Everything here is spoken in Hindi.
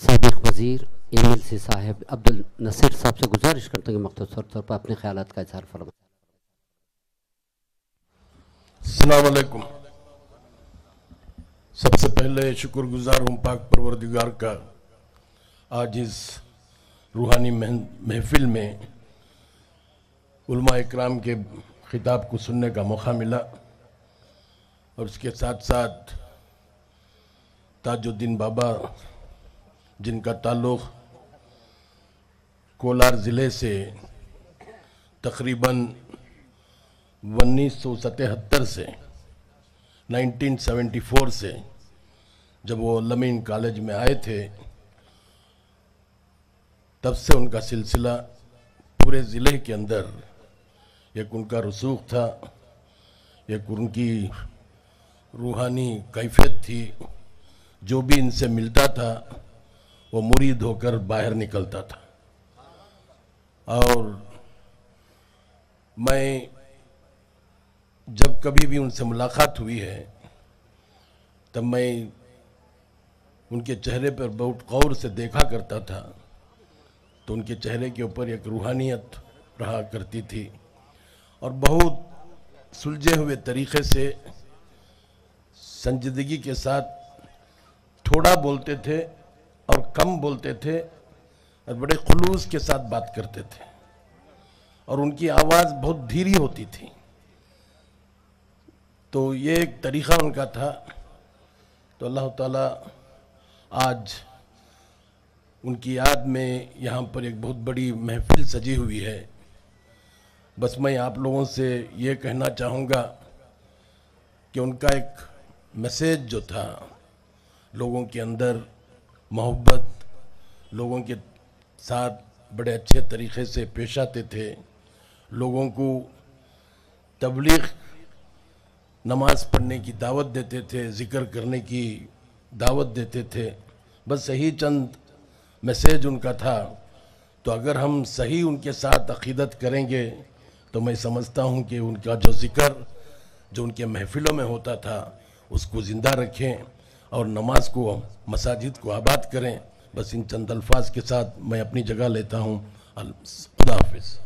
सबक वज़ीर एम एल सी साहब अब्दुल नसीर साहब से गुजारिश करते हैं मख्तर तौर पर अपने ख्याल का इजहार फरमा अलकुम सबसे पहले शुक्रगुजार हूँ पाक परवरदिगार का। आज इस रूहानी महफिल में उलमा इकराम के ख़िताब को सुनने का मौका मिला और उसके साथ साथ ताजुद्दीन बाबा, जिनका ताल्लुक़ कोलार ज़िले से तकरीबन उन्नीस सौ सतहत्तर से 1974 से जब वो लमीन कॉलेज में आए थे, तब से उनका सिलसिला पूरे ज़िले के अंदर एक उनका रसूख था, एक उनकी रूहानी कैफियत थी। जो भी इनसे मिलता था, वो मुरीद होकर बाहर निकलता था। और मैं जब कभी भी उनसे मुलाकात हुई है, तब मैं उनके चेहरे पर बहुत गौर से देखा करता था तो उनके चेहरे के ऊपर एक रूहानियत रहा करती थी। और बहुत सुलझे हुए तरीक़े से संजीदगी के साथ थोड़ा बोलते थे और कम बोलते थे और बड़े खलूस के साथ बात करते थे। और उनकी आवाज़ बहुत धीरी होती थी। तो ये एक तरीक़ा उनका था। तो अल्लाह ताला आज उनकी याद में यहाँ पर एक बहुत बड़ी महफिल सजी हुई है। बस मैं आप लोगों से ये कहना चाहूँगा कि उनका एक मैसेज जो था लोगों के अंदर मोहब्बत, लोगों के साथ बड़े अच्छे तरीक़े से पेश आते थे। लोगों को तबलीग, नमाज़ पढ़ने की दावत देते थे, ज़िक्र करने की दावत देते थे। बस सही चंद मैसेज उनका था। तो अगर हम सही उनके साथ अकीदत करेंगे तो मैं समझता हूँ कि उनका जो ज़िक्र, जो उनके महफ़िलों में होता था, उसको ज़िंदा रखें। और नमाज़ को, मसाजिद को आबाद करें। बस इन चंद अल्फाज के साथ मैं अपनी जगह लेता हूँ। खुदा हाफिज़।